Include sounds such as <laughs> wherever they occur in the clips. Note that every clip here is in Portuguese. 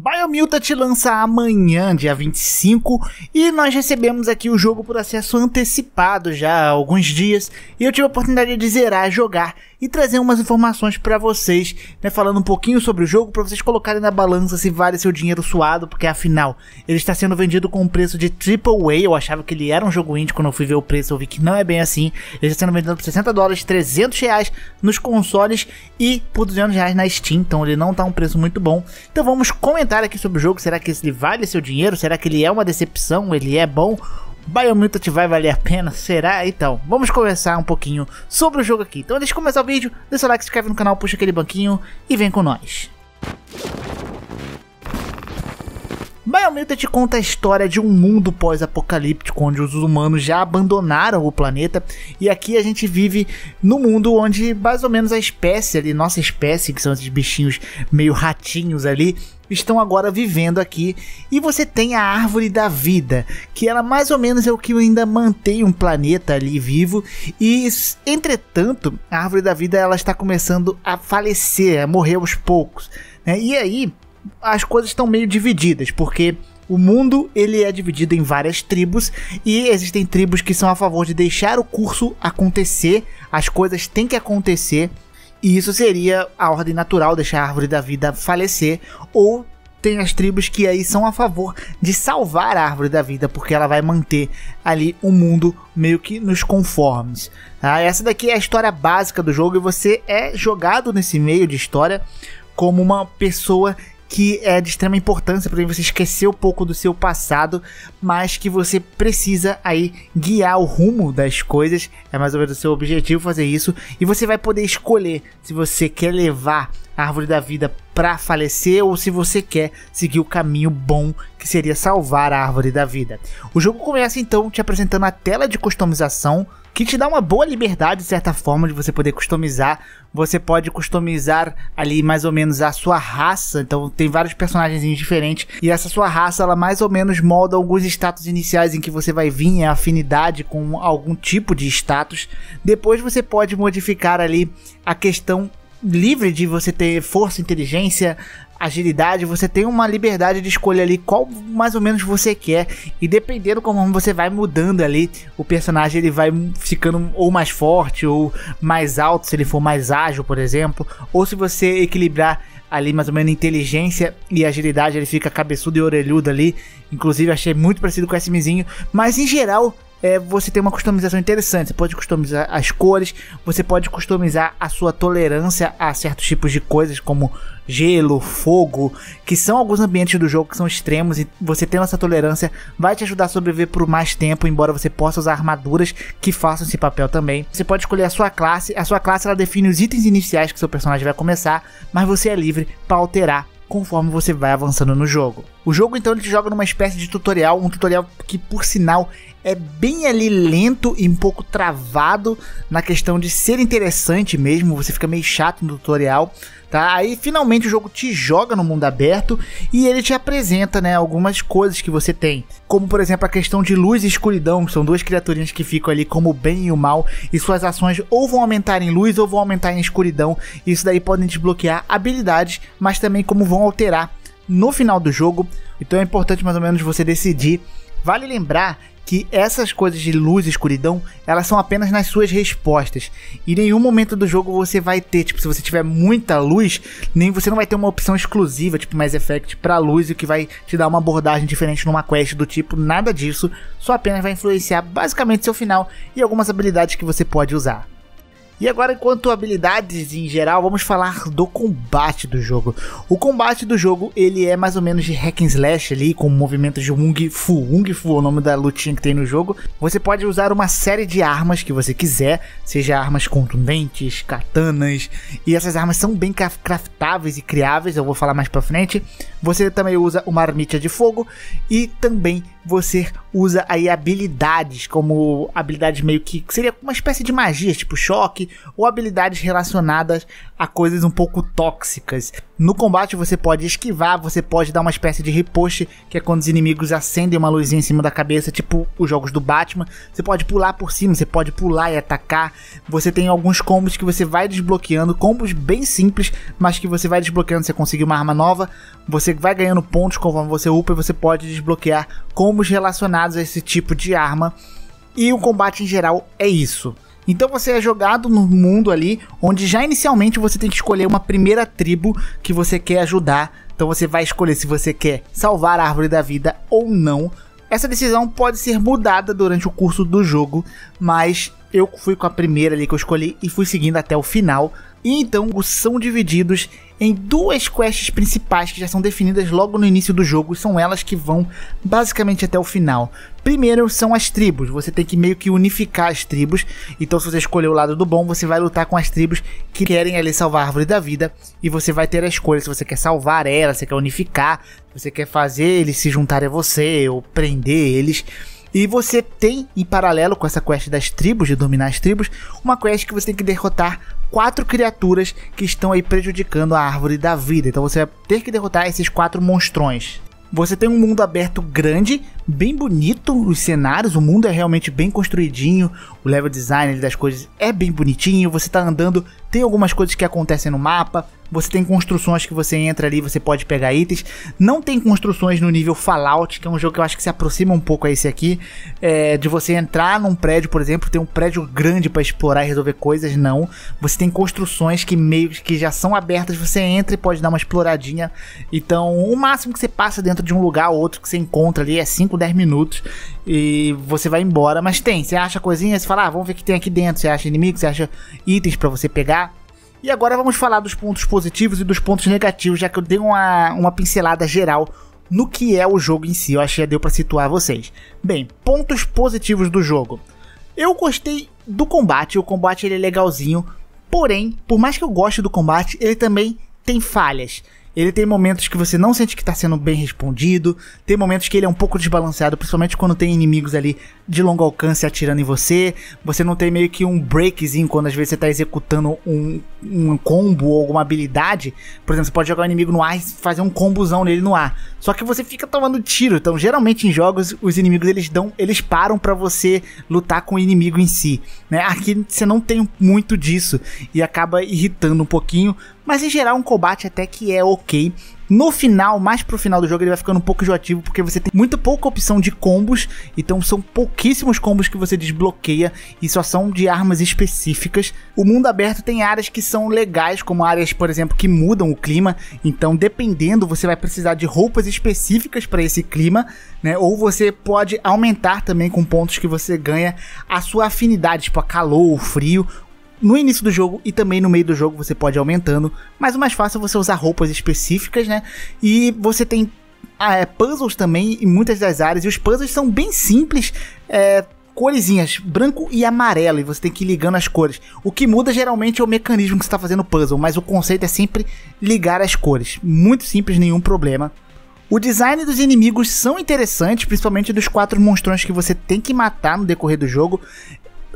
Biomutant lança amanhã, dia 25, e nós recebemos aqui o jogo por acesso antecipado já há alguns dias, e eu tive a oportunidade de zerar, jogar e trazer umas informações para vocês, né, falando um pouquinho sobre o jogo para vocês colocarem na balança se vale seu dinheiro suado, porque afinal, ele está sendo vendido com um preço de AAA, eu achava que ele era um jogo indie, quando eu fui ver o preço eu vi que não é bem assim, ele está sendo vendido por 60 dólares, 300 reais nos consoles e por 200 reais na Steam, então ele não tá um preço muito bom, então vamos comentar aqui sobre o jogo. Será que ele vale seu dinheiro? Será que ele é uma decepção? Ele é bom? Biomutant vai valer a pena? Será? Então, vamos conversar um pouquinho sobre o jogo aqui. Então, deixa eu começar o vídeo, deixa o like, se inscreve no canal, puxa aquele banquinho e vem com nós. Biomutant conta a história de um mundo pós-apocalíptico onde os humanos já abandonaram o planeta e aqui a gente vive no mundo onde mais ou menos a espécie ali, nossa espécie, que são esses bichinhos meio ratinhos ali, estão agora vivendo aqui e você tem a árvore da vida, que ela mais ou menos é o que ainda mantém um planeta ali vivo e entretanto, a árvore da vida ela está começando a falecer, a morrer aos poucos, né? E aí as coisas estão meio divididas, porque o mundo ele é dividido em várias tribos e existem tribos que são a favor de deixar o curso acontecer, as coisas têm que acontecer e isso seria a ordem natural, deixar a árvore da vida falecer ou tem as tribos que aí são a favor de salvar a árvore da vida, porque ela vai manter ali o um mundo meio que nos conformes. Tá? Essa daqui é a história básica do jogo e você é jogado nesse meio de história como uma pessoa que é de extrema importância para você esquecer um pouco do seu passado, mas que você precisa aí guiar o rumo das coisas. É mais ou menos o seu objetivo fazer isso e você vai poder escolher se você quer levar a árvore da vida para falecer ou se você quer seguir o caminho bom que seria salvar a árvore da vida. O jogo começa então te apresentando a tela de customização que te dá uma boa liberdade, de certa forma, de você poder customizar. Você pode customizar ali mais ou menos a sua raça, então tem vários personagens diferentes, e essa sua raça, ela mais ou menos molda alguns status iniciais em que você vai vir, a afinidade com algum tipo de status. Depois você pode modificar ali a questão livre de você ter força, inteligência, agilidade, você tem uma liberdade de escolha ali qual mais ou menos você quer e dependendo como você vai mudando ali, o personagem ele vai ficando ou mais forte ou mais alto se ele for mais ágil, por exemplo, ou se você equilibrar ali mais ou menos inteligência e agilidade, ele fica cabeçudo e orelhudo ali. Inclusive achei muito parecido com esse mizinho, mas em geral é, você tem uma customização interessante. Você pode customizar as cores, você pode customizar a sua tolerância a certos tipos de coisas, como gelo, fogo, que são alguns ambientes do jogo que são extremos e você tendo essa tolerância vai te ajudar a sobreviver por mais tempo, embora você possa usar armaduras que façam esse papel também. Você pode escolher a sua classe, a sua classe ela define os itens iniciais que seu personagem vai começar, mas você é livre para alterar conforme você vai avançando no jogo. O jogo então ele te joga numa espécie de tutorial, um tutorial que por sinal é bem ali lento e um pouco travado na questão de ser interessante mesmo, você fica meio chato no tutorial, tá? Aí finalmente o jogo te joga no mundo aberto e ele te apresenta, né, algumas coisas que você tem, como por exemplo a questão de luz e escuridão, que são duas criaturinhas que ficam ali como o bem e o mal e suas ações ou vão aumentar em luz ou vão aumentar em escuridão. Isso daí podem desbloquear habilidades, mas também como vão alterar no final do jogo. Então é importante mais ou menos você decidir. Vale lembrar que essas coisas de luz e escuridão, elas são apenas nas suas respostas. E nenhum momento do jogo você vai ter, tipo, se você tiver muita luz, nem você não vai ter uma opção exclusiva, tipo Mass Effect, pra luz, o que vai te dar uma abordagem diferente numa quest do tipo, nada disso, só apenas vai influenciar basicamente seu final e algumas habilidades que você pode usar. E agora, quanto habilidades em geral, vamos falar do combate do jogo. O combate do jogo, ele é mais ou menos de hack and slash ali, com movimentos de Wung Fu. Wung Fu é o nome da lutinha que tem no jogo. Você pode usar uma série de armas que você quiser, seja armas contundentes, katanas, e essas armas são bem craftáveis e criáveis, eu vou falar mais pra frente. Você também usa uma armítia de fogo e também você usa aí habilidades, como habilidades meio que, que seria uma espécie de magia, tipo choque, ou habilidades relacionadas a coisas um pouco tóxicas. No combate você pode esquivar, você pode dar uma espécie de riposte, que é quando os inimigos acendem uma luzinha em cima da cabeça, tipo os jogos do Batman. Você pode pular por cima, você pode pular e atacar. Você tem alguns combos que você vai desbloqueando, combos bem simples, mas que você vai desbloqueando, você conseguir uma arma nova, você vai ganhando pontos conforme você upa e você pode desbloquear combos relacionados a esse tipo de arma. E o combate em geral é isso. Então você é jogado no mundo ali, onde já inicialmente você tem que escolher uma primeira tribo que você quer ajudar. Então você vai escolher se você quer salvar a árvore da vida ou não. Essa decisão pode ser mudada durante o curso do jogo, mas eu fui com a primeira ali que eu escolhi e fui seguindo até o final. E então são divididos em duas quests principais que já são definidas logo no início do jogo, e são elas que vão basicamente até o final. Primeiro são as tribos, você tem que meio que unificar as tribos, então se você escolher o lado do bom, você vai lutar com as tribos que querem ali salvar a árvore da vida, e você vai ter a escolha se você quer salvar ela, se quer unificar, se você quer fazer eles se juntarem a você, ou prender eles. E você tem, em paralelo com essa quest das tribos, de dominar as tribos, uma quest que você tem que derrotar quatro criaturas que estão aí prejudicando a árvore da vida. Então você vai ter que derrotar esses quatro monstrões. Você tem um mundo aberto grande, bem bonito os cenários, o mundo é realmente bem construidinho, o level design das coisas é bem bonitinho, você está andando, tem algumas coisas que acontecem no mapa, você tem construções que você entra ali, você pode pegar itens. Não tem construções no nível Fallout, que é um jogo que eu acho que se aproxima um pouco a esse aqui. É, de você entrar num prédio, por exemplo, ter um prédio grande para explorar e resolver coisas. Não. Você tem construções que meio que já são abertas, você entra e pode dar uma exploradinha. Então, o máximo que você passa dentro de um lugar ou outro que você encontra ali é 5, 10 minutos. E você vai embora. Mas tem, você acha coisinhas, você fala, ah, vamos ver o que tem aqui dentro. Você acha inimigos, você acha itens para você pegar. E agora vamos falar dos pontos positivos e dos pontos negativos, já que eu dei uma, uma pincelada geral no que é o jogo em si. Eu acho que deu para situar vocês. Bem, pontos positivos do jogo. Eu gostei do combate, o combate ele é legalzinho, porém, por mais que eu goste do combate, ele também tem falhas. Ele tem momentos que você não sente que está sendo bem respondido, tem momentos que ele é um pouco desbalanceado, principalmente quando tem inimigos ali de longo alcance atirando em você. Você não tem meio que um breakzinho quando às vezes você está executando um, um combo ou alguma habilidade. Por exemplo, você pode jogar um inimigo no ar e fazer um combozão nele no ar. Só que você fica tomando tiro. Então, geralmente em jogos, os inimigos eles dão, eles param para você lutar com o inimigo em si. Né? Aqui você não tem muito disso e acaba irritando um pouquinho. Mas em geral, um combate até que é ok. No final, mais pro final do jogo, ele vai ficando um pouco enjoativo, porque você tem muito pouca opção de combos, então são pouquíssimos combos que você desbloqueia e só são de armas específicas. O mundo aberto tem áreas que são legais, como áreas, por exemplo, que mudam o clima, então dependendo, você vai precisar de roupas específicas para esse clima, né? Ou você pode aumentar também com pontos que você ganha a sua afinidade, tipo a calor, o frio, no início do jogo e também no meio do jogo você pode ir aumentando, mas o mais fácil é você usar roupas específicas, né? E você tem ah, é, puzzles também em muitas das áreas, e os puzzles são bem simples, é, coresinhas, branco e amarelo, e você tem que ir ligando as cores. O que muda geralmente é o mecanismo que você está fazendo o puzzle, mas o conceito é sempre ligar as cores. Muito simples, nenhum problema. O design dos inimigos são interessantes, principalmente dos quatro monstrões que você tem que matar no decorrer do jogo.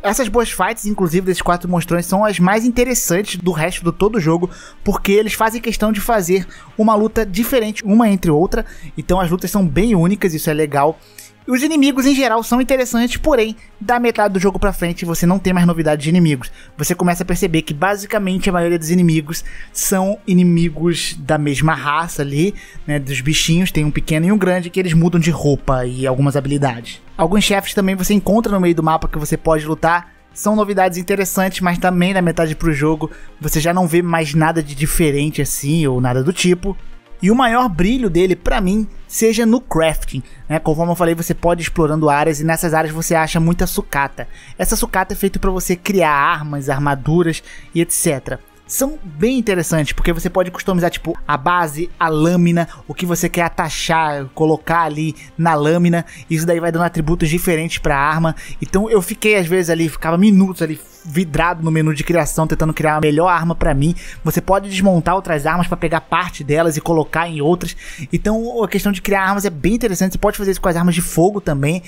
Essas boas fights, inclusive, desses quatro monstrões, são as mais interessantes do resto do todo o jogo, porque eles fazem questão de fazer uma luta diferente uma entre outra. Então as lutas são bem únicas, isso é legal. Os inimigos em geral são interessantes, porém, da metade do jogo pra frente você não tem mais novidade de inimigos. Você começa a perceber que basicamente a maioria dos inimigos são inimigos da mesma raça ali, né, dos bichinhos, tem um pequeno e um grande que eles mudam de roupa e algumas habilidades. Alguns chefes também você encontra no meio do mapa que você pode lutar, são novidades interessantes, mas também da metade pro jogo você já não vê mais nada de diferente assim ou nada do tipo. E o maior brilho dele, para mim, seja no crafting. Né? Conforme eu falei, você pode ir explorando áreas e nessas áreas você acha muita sucata. Essa sucata é feita para você criar armas, armaduras e etc. são bem interessantes, porque você pode customizar, tipo, a base, a lâmina, o que você quer atachar, colocar ali na lâmina. Isso daí vai dando atributos diferentes pra arma. Então eu fiquei, às vezes, ali, ficava minutos ali vidrado no menu de criação, tentando criar a melhor arma para mim. Você pode desmontar outras armas para pegar parte delas e colocar em outras. Então a questão de criar armas é bem interessante. Você pode fazer isso com as armas de fogo também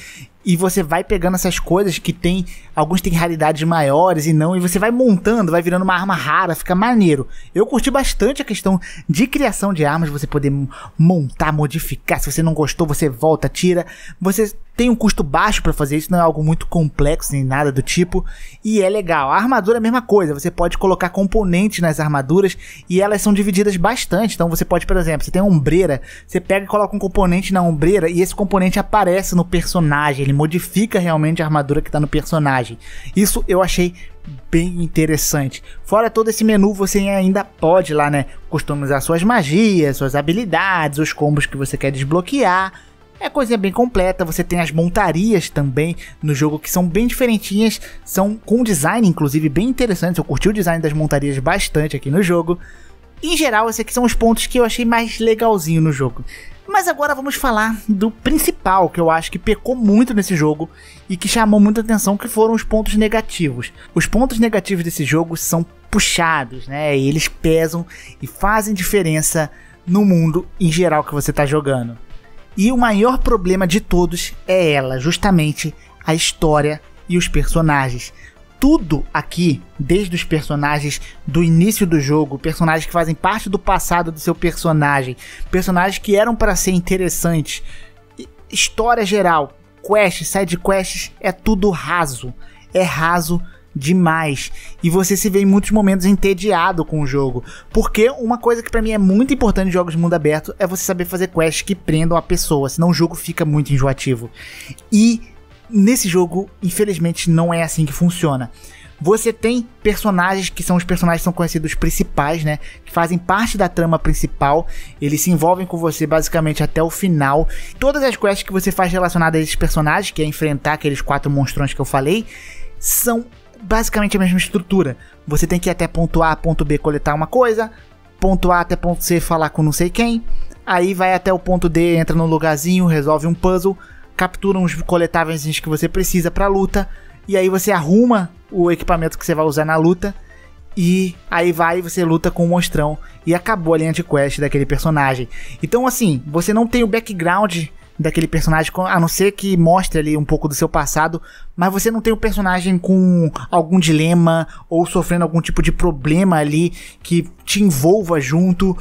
e você vai pegando essas coisas que tem. Alguns têm raridades maiores e não, e você vai montando, vai virando uma arma rara, fica maneiro. Eu curti bastante a questão de criação de armas, você poder montar, modificar. Se você não gostou, você volta, tira. Você tem um custo baixo para fazer isso, não é algo muito complexo nem nada do tipo. E é legal. A armadura é a mesma coisa, você pode colocar componentes nas armaduras e elas são divididas bastante. Então você pode, por exemplo, você tem uma ombreira, você pega e coloca um componente na ombreira e esse componente aparece no personagem, ele modifica realmente a armadura que está no personagem. Isso eu achei bem interessante. Fora todo esse menu, você ainda pode lá, né, customizar suas magias, suas habilidades, os combos que você quer desbloquear é coisa bem completa, você tem as montarias também no jogo que são bem diferentinhas, são com design inclusive bem interessantes. Eu curti o design das montarias bastante aqui no jogo. Em geral, esses aqui são os pontos que eu achei mais legalzinho no jogo. Mas agora vamos falar do principal, que eu acho que pecou muito nesse jogo e que chamou muita atenção, que foram os pontos negativos. Os pontos negativos desse jogo são puxados, né? Eles pesam e fazem diferença no mundo em geral que você está jogando. E o maior problema de todos é ela, justamente a história e os personagens. Tudo aqui, desde os personagens do início do jogo, personagens que fazem parte do passado do seu personagem, personagens que eram para ser interessantes, história geral, quests, side quests, é tudo raso. É raso demais. E você se vê em muitos momentos entediado com o jogo. Porque uma coisa que para mim é muito importante em jogos de mundo aberto é você saber fazer quests que prendam a pessoa, senão o jogo fica muito enjoativo. E nesse jogo, infelizmente, não é assim que funciona. Você tem personagens que são os personagens que são conhecidos principais, né? Que fazem parte da trama principal. Eles se envolvem com você basicamente até o final. Todas as quests que você faz relacionadas a esses personagens, que é enfrentar aqueles quatro monstrões que eu falei, são basicamente a mesma estrutura. Você tem que ir até ponto A, ponto B coletar uma coisa, ponto A até ponto C falar com não sei quem, aí vai até o ponto D, entra no lugarzinho, resolve um puzzle, captura uns coletáveis que você precisa para luta, e aí você arruma o equipamento que você vai usar na luta, e aí vai você luta com o monstrão e acabou a linha de quest daquele personagem. Então assim, você não tem o background daquele personagem, a não ser que mostre ali um pouco do seu passado, mas você não tem o personagem com algum dilema ou sofrendo algum tipo de problema ali que te envolva junto.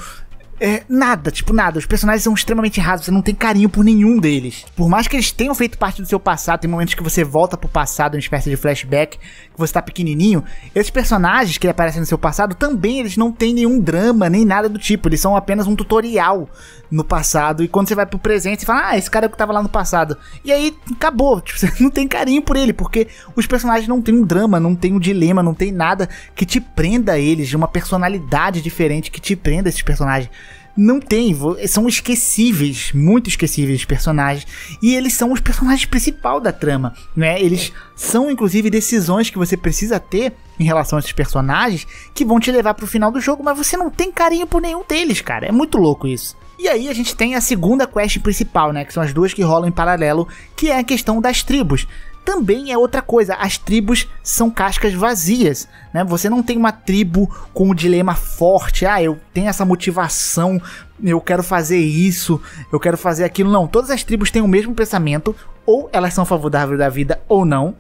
É, nada, tipo, nada. Os personagens são extremamente rasos, você não tem carinho por nenhum deles. Por mais que eles tenham feito parte do seu passado, tem momentos que você volta pro passado, uma espécie de flashback, que você tá pequenininho. Esses personagens que aparecem no seu passado também, eles não têm nenhum drama, nem nada do tipo. Eles são apenas um tutorial no passado. E quando você vai pro presente, você fala, ah, esse cara é que tava lá no passado. E aí, acabou. Tipo, <laughs> você não tem carinho por ele, porque os personagens não têm um drama, não tem um dilema, não tem nada que te prenda a eles, de uma personalidade diferente que te prenda esses personagens não tem, são esquecíveis, muito esquecíveis os personagens, e eles são os personagens principal da trama, né? Eles são inclusive decisões que você precisa ter em relação a esses personagens que vão te levar pro final do jogo, mas você não tem carinho por nenhum deles, cara. É muito louco isso. E aí a gente tem a segunda quest principal, né? Que são as duas que rolam em paralelo, que é a questão das tribos também é outra coisa. As tribos são cascas vazias, né? Você não tem uma tribo com um dilema forte. Ah, eu tenho essa motivação, eu quero fazer isso, eu quero fazer aquilo. Não, todas as tribos têm o mesmo pensamento, ou elas são favoráveis da vida ou não.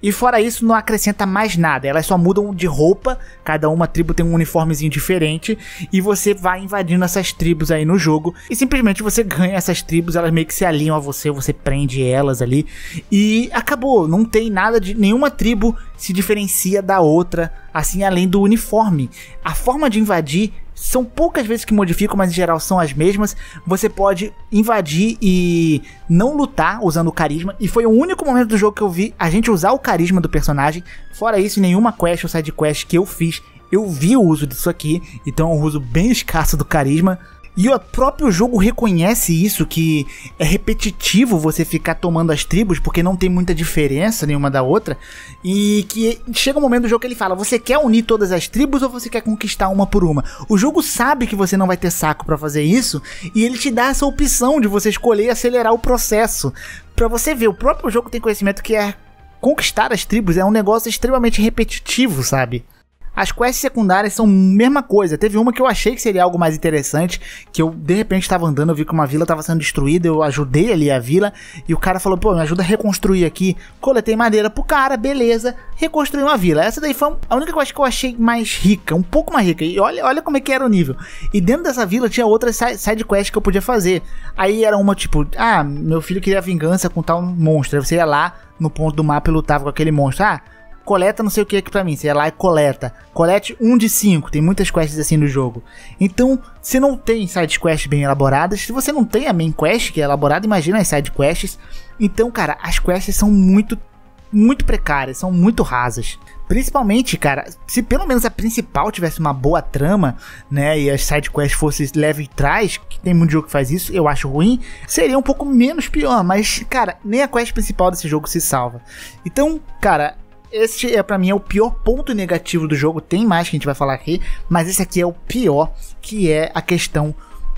E fora isso, não acrescenta mais nada. Elas só mudam de roupa, cada uma tribo tem um uniformezinho diferente, e você vai invadindo essas tribos aí no jogo. E simplesmente você ganha essas tribos, elas meio que se alinham a você, você prende elas ali. E acabou, não tem nada de. Nenhuma tribo se diferencia da outra, assim, além do uniforme. A forma de invadir são poucas vezes que modificam, mas em geral são as mesmas. Você pode invadir e não lutar usando o carisma. E foi o único momento do jogo que eu vi a gente usar o carisma do personagem. Fora isso, nenhuma quest ou side quest que eu fiz, eu vi o uso disso aqui. Então é um uso bem escasso do carisma. E o próprio jogo reconhece isso, que é repetitivo você ficar tomando as tribos, porque não tem muita diferença nenhuma da outra. E que chega um momento do jogo que ele fala: você quer unir todas as tribos ou você quer conquistar uma por uma? O jogo sabe que você não vai ter saco para fazer isso, e ele te dá essa opção de você escolher e acelerar o processo. Para você ver, o próprio jogo tem conhecimento que é conquistar as tribos é um negócio extremamente repetitivo, sabe? As quests secundárias são a mesma coisa. Teve uma que eu achei que seria algo mais interessante, que eu de repente estava andando, eu vi que uma vila estava sendo destruída, eu ajudei ali a vila e o cara falou: "Pô, me ajuda a reconstruir aqui". Coletei madeira pro cara, beleza, reconstruí uma vila. Essa daí foi a única coisa que eu achei mais rica, um pouco mais rica. E olha, olha como é que era o nível. E dentro dessa vila tinha outras side quests que eu podia fazer. Aí era uma tipo: "Ah, meu filho queria vingança com tal monstro". Aí você ia lá no ponto do mapa e lutava com aquele monstro. Ah, coleta não sei o que aqui pra mim. Você ia lá e coleta. Colete um de cinco. Tem muitas quests assim no jogo. Então, se não tem side quests bem elaboradas, se você não tem a main quest que é elaborada, imagina as side quests. Então, cara, as quests são muito, muito precárias, são muito rasas. Principalmente, cara, se pelo menos a principal tivesse uma boa trama, né, e as side quests fossem leve trás, que tem muito jogo que faz isso, eu acho ruim, seria um pouco menos pior, mas, cara, nem a quest principal desse jogo se salva. Então, cara, este é para mim é o pior ponto negativo do jogo. Tem mais que a gente vai falar aqui, mas esse aqui é o pior, que é a questão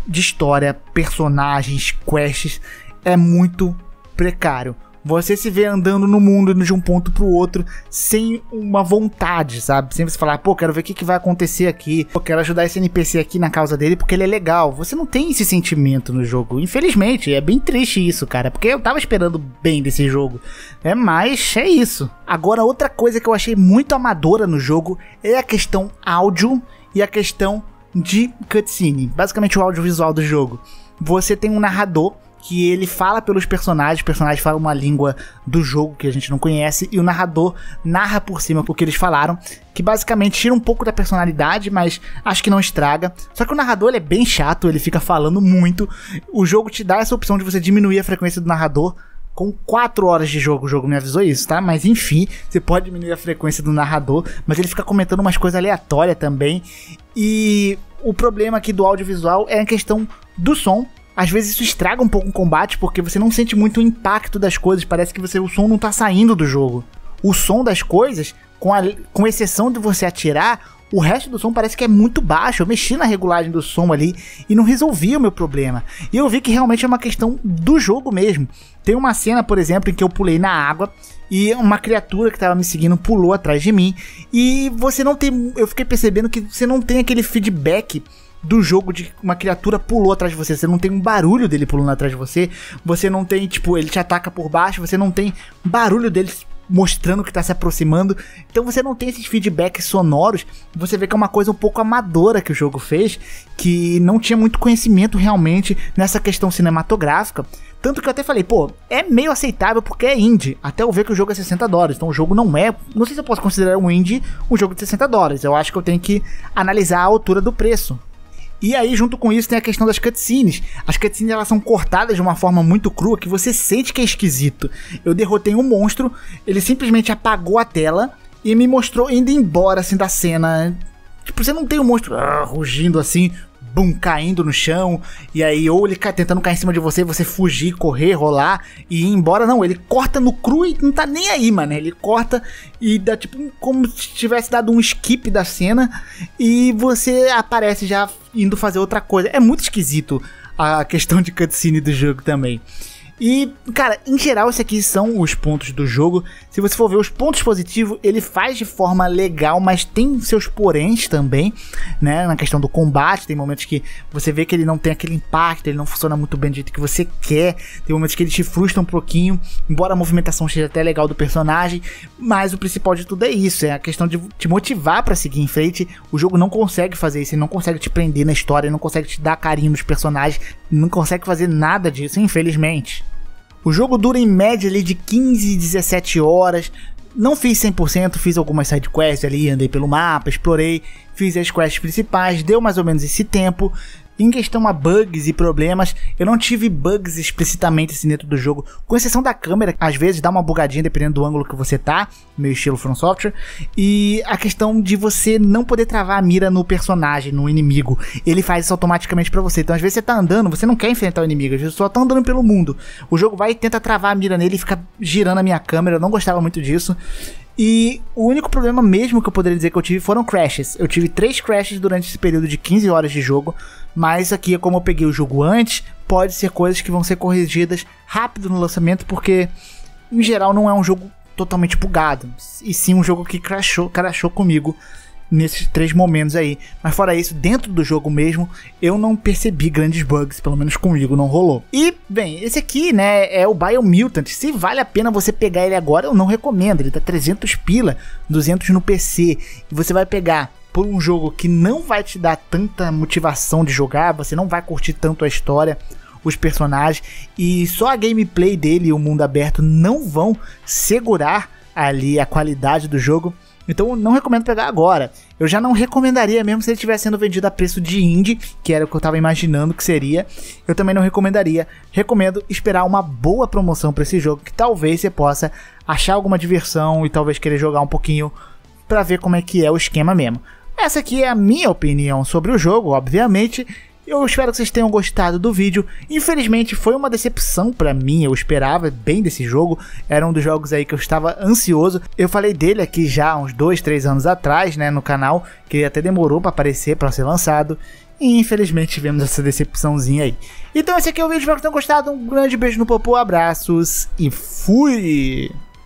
de história, personagens, quests. É muito precário. Você se vê andando no mundo de um ponto pro outro sem uma vontade, sabe? Sem você falar, pô, quero ver o que, que vai acontecer aqui. Pô, quero ajudar esse NPC aqui na causa dele porque ele é legal. Você não tem esse sentimento no jogo. Infelizmente, é bem triste isso, cara. Porque eu tava esperando bem desse jogo. É, mas é isso. Agora, outra coisa que eu achei muito amadora no jogo é a questão áudio e a questão de cutscene. Basicamente, o audiovisual do jogo. Você tem um narrador que ele fala pelos personagens, o personagem fala uma língua do jogo que a gente não conhece e o narrador narra por cima o que eles falaram, que basicamente tira um pouco da personalidade, mas acho que não estraga. Só que o narrador é bem chato, ele fica falando muito. O jogo te dá essa opção de você diminuir a frequência do narrador. Com 4 horas de jogo, o jogo me avisou isso, tá? Mas enfim, você pode diminuir a frequência do narrador, mas ele fica comentando umas coisas aleatórias também. E o problema aqui do audiovisual é a questão do som, às vezes isso estraga um pouco o combate porque você não sente muito o impacto das coisas, parece que você, o som não tá saindo do jogo. O som das coisas, com, a, com exceção de você atirar, o resto do som parece que é muito baixo. Eu mexi na regulagem do som ali e não resolvia o meu problema. E eu vi que realmente é uma questão do jogo mesmo. Tem uma cena, por exemplo, em que eu pulei na água e uma criatura que estava me seguindo pulou atrás de mim e você não tem, eu fiquei percebendo que você não tem aquele feedback do jogo de uma criatura pulou atrás de você. Você não tem um barulho dele pulando atrás de você. Você não tem, tipo, ele te ataca por baixo. Você não tem barulho dele mostrando que está se aproximando. Então você não tem esses feedbacks sonoros. Você vê que é uma coisa um pouco amadora que o jogo fez, que não tinha muito conhecimento realmente nessa questão cinematográfica. Tanto que eu até falei, pô, é meio aceitável porque é indie. Até eu ver que o jogo é 60 dólares. Então o jogo não é. Não sei se eu posso considerar um indie um jogo de 60 dólares. Eu acho que eu tenho que analisar a altura do preço. E aí, junto com isso, tem a questão das cutscenes. As cutscenes elas são cortadas de uma forma muito crua que você sente que é esquisito. Eu derrotei um monstro, ele simplesmente apagou a tela e me mostrou indo embora assim da cena. Tipo, você não tem um monstro ah, rugindo assim, bum, caindo no chão, e aí ou ele cai, tentando cair em cima de você, você fugir, correr, rolar e ir embora. Não, ele corta no cru e não tá nem aí, mano. Ele corta e dá tipo como se tivesse dado um skip da cena e você aparece já indo fazer outra coisa. É muito esquisito a questão de cutscene do jogo também. E, cara, em geral, esses aqui são os pontos do jogo. Se você for ver os pontos positivos, ele faz de forma legal, mas tem seus poréns também, né? Na questão do combate, tem momentos que você vê que ele não tem aquele impacto, ele não funciona muito bem do jeito que você quer. Tem momentos que ele te frustra um pouquinho, embora a movimentação seja até legal do personagem. Mas o principal de tudo é isso: é a questão de te motivar para seguir em frente. O jogo não consegue fazer isso, ele não consegue te prender na história, ele não consegue te dar carinho nos personagens, não consegue fazer nada disso, infelizmente. O jogo dura em média ali de 15, 17 horas. Não fiz 100%, fiz algumas sidequests ali, andei pelo mapa, explorei, fiz as quests principais, deu mais ou menos esse tempo. Em questão a bugs e problemas, eu não tive bugs explicitamente assim dentro do jogo, com exceção da câmera, às vezes dá uma bugadinha dependendo do ângulo que você tá, meio estilo From Software, e a questão de você não poder travar a mira no personagem, no inimigo. Ele faz isso automaticamente para você. Então às vezes você tá andando, você não quer enfrentar o inimigo, às vezes só tá andando pelo mundo. O jogo vai e tenta travar a mira nele e fica girando a minha câmera, eu não gostava muito disso. E o único problema mesmo que eu poderia dizer que eu tive foram crashes. Eu tive três crashes durante esse período de 15 horas de jogo, mas aqui, como eu peguei o jogo antes, pode ser coisas que vão ser corrigidas rápido no lançamento, porque em geral não é um jogo totalmente bugado, e sim um jogo que crashou, crashou comigo nesses três momentos aí. Mas fora isso, dentro do jogo mesmo, eu não percebi grandes bugs, pelo menos comigo não rolou. E, bem, esse aqui, né, é o Biomutant. Se vale a pena você pegar ele agora, eu não recomendo. Ele tá 300 pila, 200 no PC. E você vai pegar por um jogo que não vai te dar tanta motivação de jogar, você não vai curtir tanto a história, os personagens e só a gameplay dele e o mundo aberto não vão segurar ali a qualidade do jogo. Então não recomendo pegar agora. Eu já não recomendaria mesmo se ele estivesse sendo vendido a preço de indie, que era o que eu estava imaginando que seria. Eu também não recomendaria. Recomendo esperar uma boa promoção para esse jogo, que talvez você possa achar alguma diversão e talvez querer jogar um pouquinho para ver como é que é o esquema mesmo. Essa aqui é a minha opinião sobre o jogo, obviamente. Eu espero que vocês tenham gostado do vídeo. Infelizmente foi uma decepção para mim, eu esperava bem desse jogo. Era um dos jogos aí que eu estava ansioso. Eu falei dele aqui já uns 2, 3 anos atrás, né, no canal, que ele até demorou para aparecer, para ser lançado. E infelizmente tivemos essa decepçãozinha aí. Então esse aqui é o vídeo, espero que tenham gostado. Um grande beijo no popô, abraços e fui!